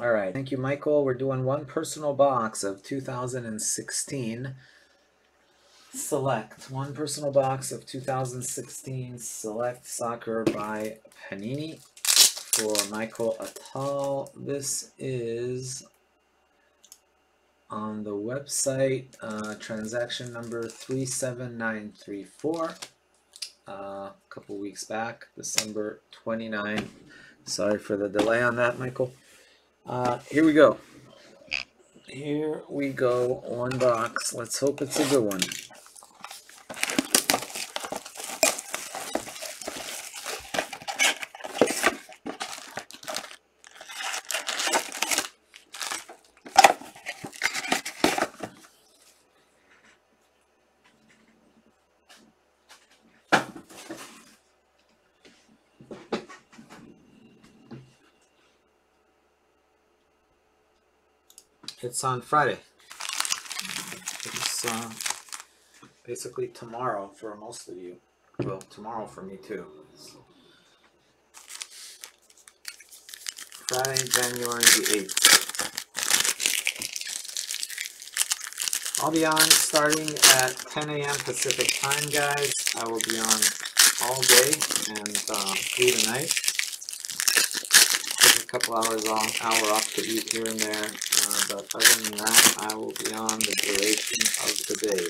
All right. Thank you, Michael. We're doing one personal box of 2016 Select. One personal box of 2016 Select Soccer by Panini for Michael Atal. This is on the website, uh, transaction number 37934. Uh, a couple weeks back, December 29. Sorry for the delay on that, Michael. Uh, here we go. Here we go. One box. Let's hope it's a good one. It's on Friday. It's uh, basically tomorrow for most of you. Well, tomorrow for me too. Friday, January the 8th. I'll be on starting at 10 a.m. Pacific time, guys. I will be on all day and uh, through the night. Take a couple hours on, hour off to eat here and there. But other than that, I will be on the duration of the day.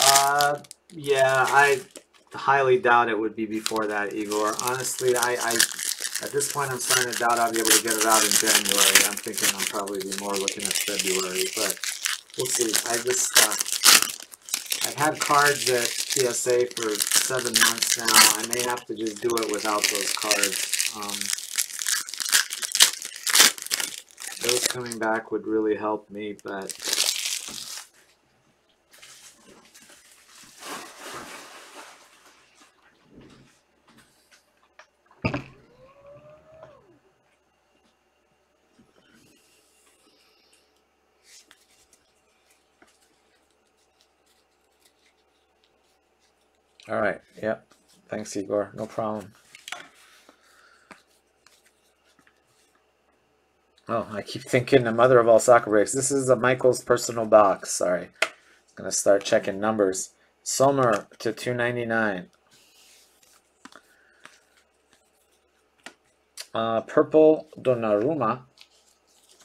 Uh, yeah, I highly doubt it would be before that, Igor. Honestly, I, I at this point I'm starting to doubt I'll be able to get it out in January. I'm thinking I'll probably be more looking at February, but we'll see. I just uh, I've had cards at PSA for seven months now. I may have to just do it without those cards. Um, those coming back would really help me, but All right. Yep. Thanks, Igor. No problem. Oh, I keep thinking the mother of all soccer breaks. This is a Michael's personal box. Sorry. Gonna start checking numbers. Sommer to 299. Uh, purple Donnarumma.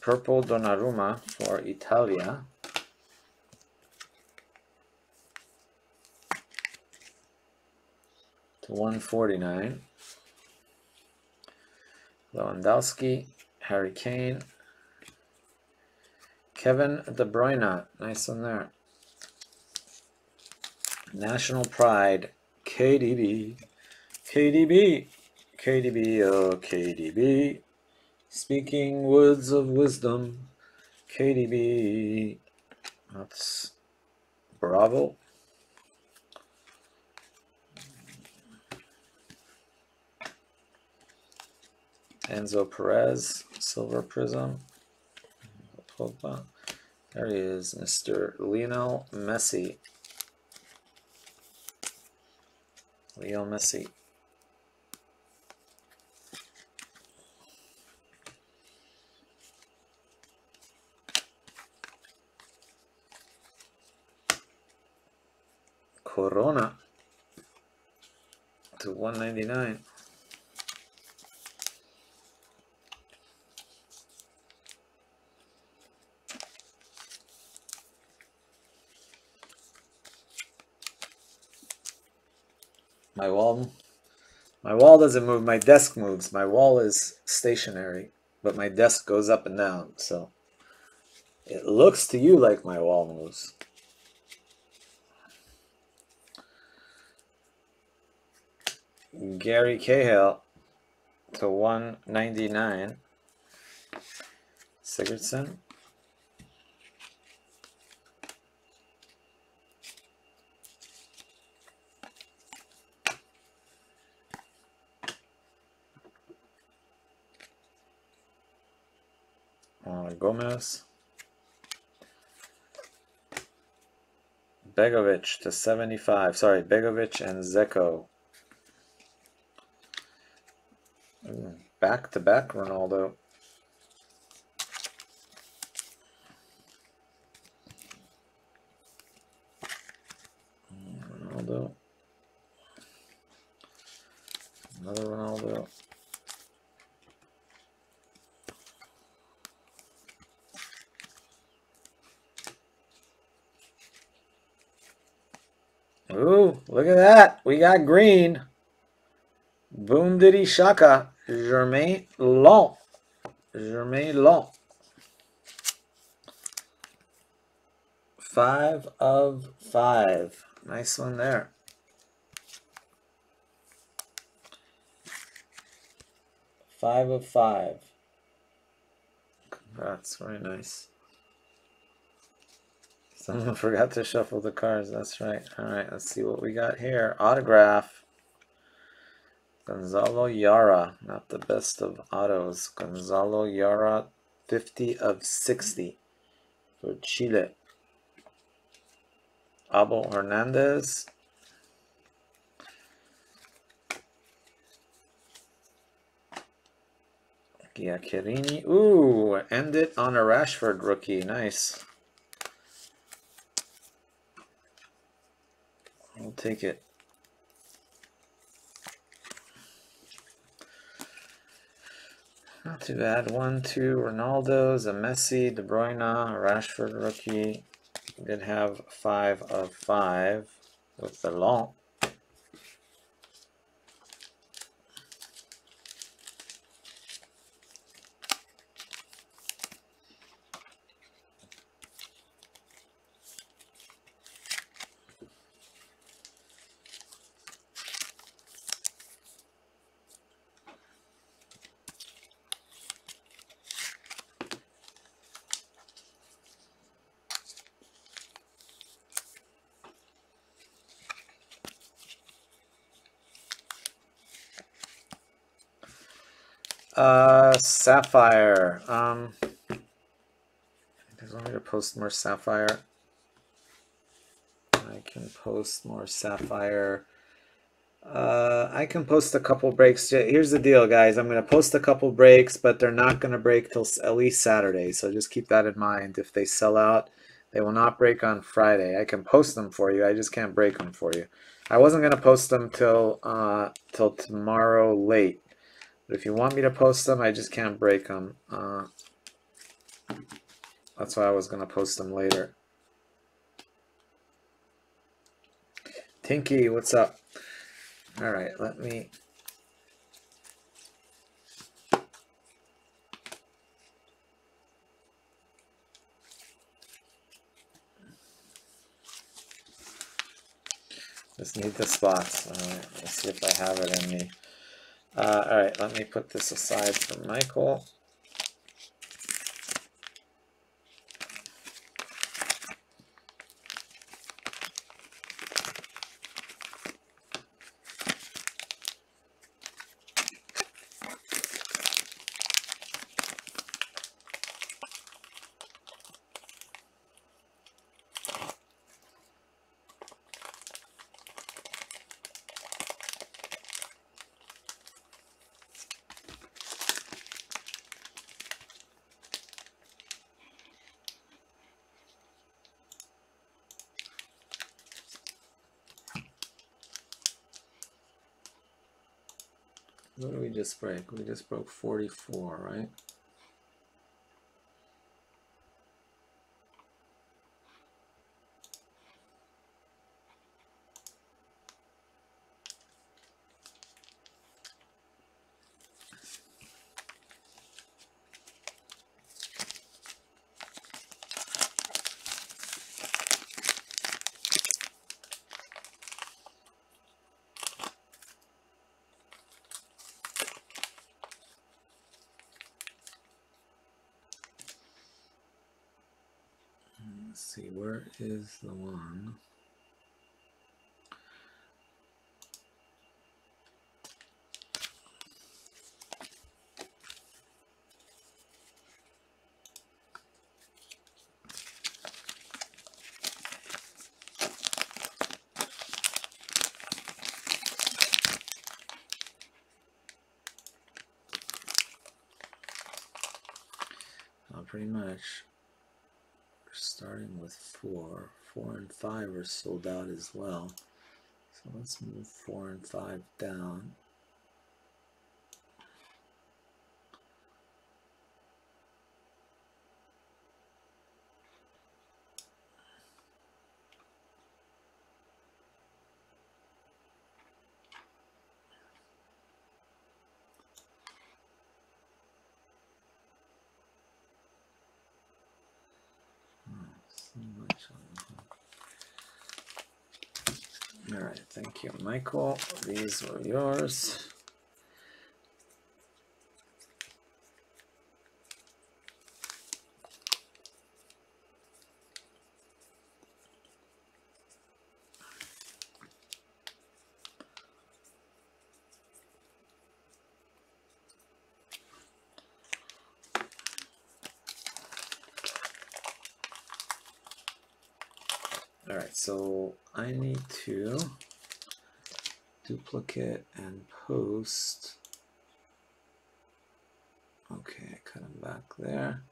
Purple Donnarumma for Italia. To 149. Lewandowski, Harry Kane, Kevin De Bruyne, nice one there. National Pride, KDB, KDB, KDB, oh KDB. Speaking words of wisdom, KDB. That's Bravo. Enzo Perez, Silver Prism. Pogba. There he is, Mr. Lionel Messi. Leo Messi. Corona to 199. My wall, my wall doesn't move. My desk moves. My wall is stationary, but my desk goes up and down. So it looks to you like my wall moves. Gary Cahill to 199. Sigurdsson. uh, Gomez, Begovic to 75, sorry, Begovic and Zeko. Back to back Ronaldo. Ronaldo. Another Ronaldo. Ooh, look at that. We got green. Boom diddy shaka. Germain Long. Germain Long. Five of five. Nice one there. Five of five. Congrats, very nice. Someone forgot to shuffle the cards. That's right. All right, let's see what we got here. Autograph. Gonzalo Yara, not the best of autos. Gonzalo Yara, 50 of 60 for Chile. Abel Hernandez. Giaccherini. Ooh, end it on a Rashford rookie. Nice. I'll take it. Not too bad. One, two, Ronaldo's, a Messi, De Bruyne, Rashford rookie. Did have five of five with the long. Uh, Sapphire. Um, you want me to post more Sapphire? I can post more Sapphire. Uh, I can post a couple breaks. Here's the deal, guys. I'm going to post a couple breaks, but they're not going to break till at least Saturday. So just keep that in mind. If they sell out, they will not break on Friday. I can post them for you. I just can't break them for you. I wasn't going to post them till uh, till tomorrow late. But if you want me to post them, I just can't break them. Uh, that's why I was going to post them later. Tinky, what's up? All right, let me... Just need the spots. All right, let's see if I have it in me. Uh, all right, let me put this aside for Michael. What did we just break? We just broke 44, right? Let's see, where is the one? pretty much Starting with four. Four and five are sold out as well. So let's move four and five down. So much on- All right, thank you, Michael. These were yours. All right, so I need to duplicate and post. Okay, cut them back there.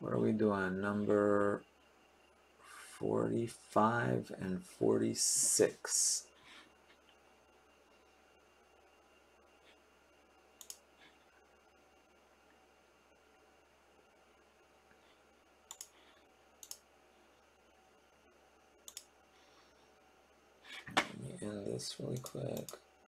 What are we doing? Number 45 and 46. This really quick.